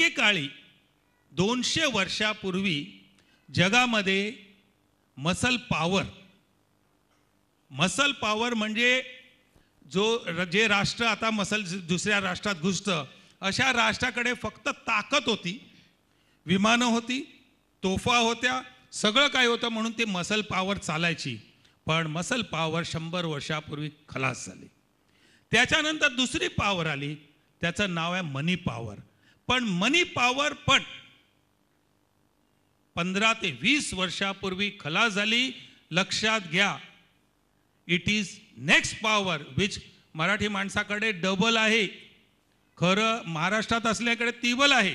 एकेकाळी दोनशे वर्षापूर्वी जगामध्ये मसल पॉवर मसल पॉवर म्हणजे जो जे राष्ट्र आता मसल दुसऱ्या राष्ट्रात घुसतं अशा राष्ट्राकडे फक्त ताकद होती विमानं होती तोफा होत्या सगळं काय होतं म्हणून ते मसल पॉवर चालायची. पण मसल पॉवर शंभर वर्षापूर्वी खलास झाली. त्याच्यानंतर दुसरी पॉवर आली त्याचं नाव आहे मनी पॉवर पण मनी पॉवर पण पंधरा ते वीस वर्षापूर्वी खला झाली लक्षात घ्या. It is next power which Marathi माणसाकडे डबल आहे. खरं महाराष्ट्रात असल्याकडे तिबल आहे.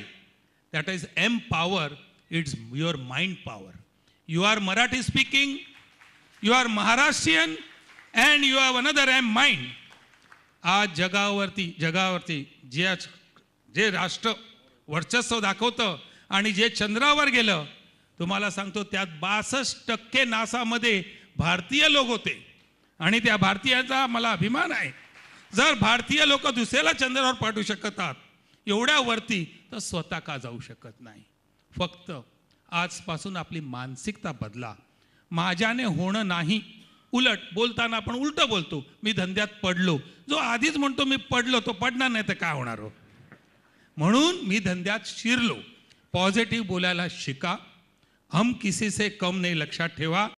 That is M power it's your mind power you are Marathi speaking you are Maharashtrian and you are another M mind आज जगावरती जगावरती जे आज- जे राष्ट्र वर्चस्व दाखवतं आणि जे चंद्रावर गेलं तुम्हाला सांगतो त्यात बासष्ट टक्के नासामध्ये भारतीय लोक होते. आणि त्या भारतीयाचा मला अभिमान आहे. जर भारतीय लोक दुसऱ्याला चंद्रावर पाठवू शकतात एवढ्या वरती तर स्वतः का जाऊ शकत नाही? फक्त आजपासून आपली मानसिकता बदला. माझ्याने होणं नाही. उलट बोलताना आपण उलटं बोलतो. मी धंद्यात पडलो. जो आधीच म्हणतो मी पडलो तो पडणार नाही तर काय होणार हो? म्हणून मी धंद्यात शिरलो. पॉझिटिव्ह बोलायला शिका. हम किसी से कम नाही लक्षात ठेवा.